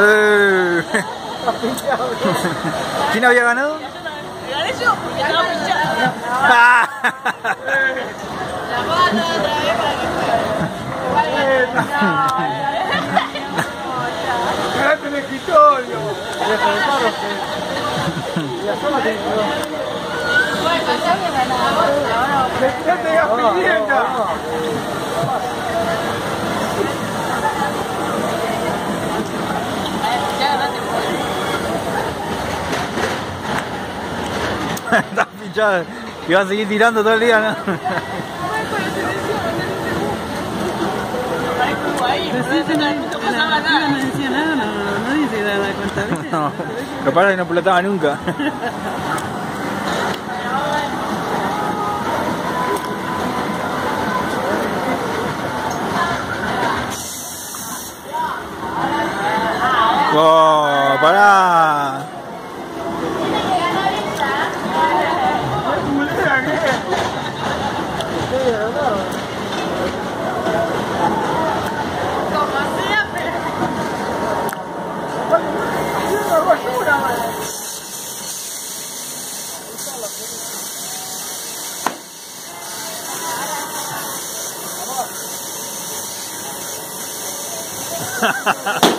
Eh. ¿Quién había ganado? Yo. La otra vez para que Está pinchado. Y va a seguir tirando todo el día, ¿no? ahí, pero ese no, no pasaba nada. No decía nada, no, no, nadie se da la cuenta, ¿viste? No, capaz que no explotaba nunca. ¡Oh, pará! Ha ha ha!